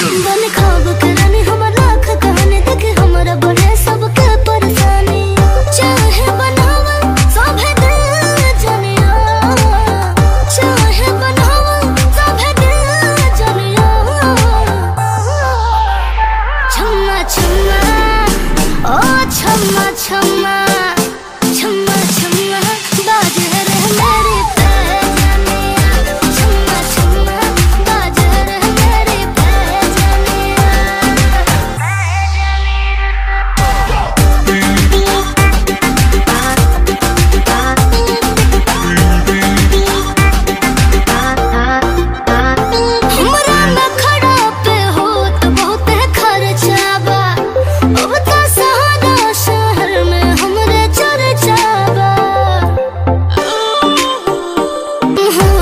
do.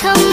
tomorrow.